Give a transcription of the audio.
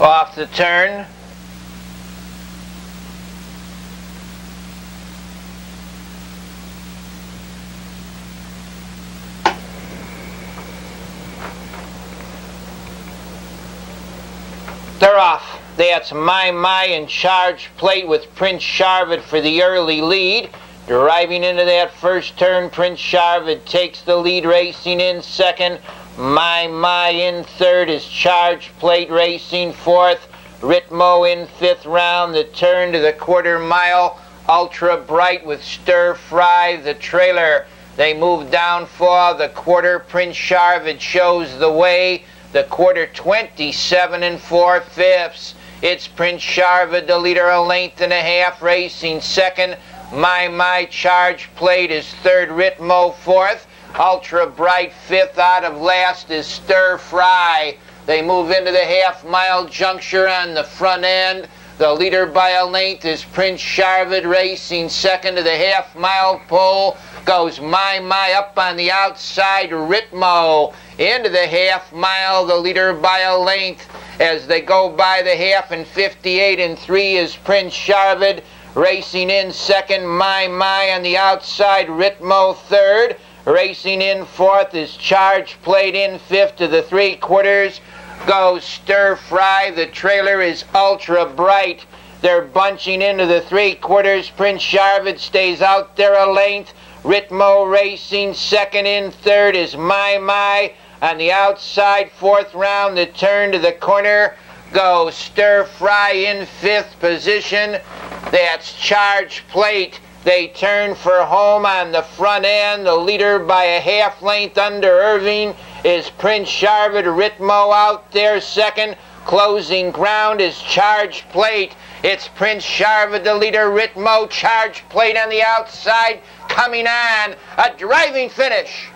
Off the turn. They're off. That's My My in charge plate with Prince Sharvid for the early lead. Driving into that first turn, Prince Sharvid takes the lead, racing in second. My My in third is charge plate racing fourth. Ritmo in fifth round. The turn to the quarter mile. Ultra Bright with Stir Fry, the trailer. They move down for the quarter. Prince Sharvid shows the way. The quarter 27 and 4 fifths. It's Prince Sharvid, the leader, a length and a half, racing second. My My Charge Plate is third. Ritmo fourth. Ultra Bright fifth. Out of last is Stir Fry. They move into the half mile juncture on the front end. The leader by a length is Prince Sharvid racing second to the half mile pole. Goes My My up on the outside. Ritmo into the half mile. The leader by a length as they go by the half and 58 and 3 is Prince Sharvid racing in second. My My on the outside. Ritmo third. Racing in fourth is Charge Plate in fifth to the three quarters goes Stir Fry. The trailer is ultra bright. They're bunching into the three quarters. Prince Sharvid stays out there a length. Ritmo Racing second in third is My My. On the outside, fourth round, the turn to the corner Go Stir Fry in fifth position. That's Charge Plate. They turn for home on the front end. The leader by a half length under Irving is Prince Sharvid. Ritmo out there second. Closing ground is Charge Plate. It's Prince Sharvid, the leader. Ritmo, Charge Plate on the outside. Coming on. A driving finish.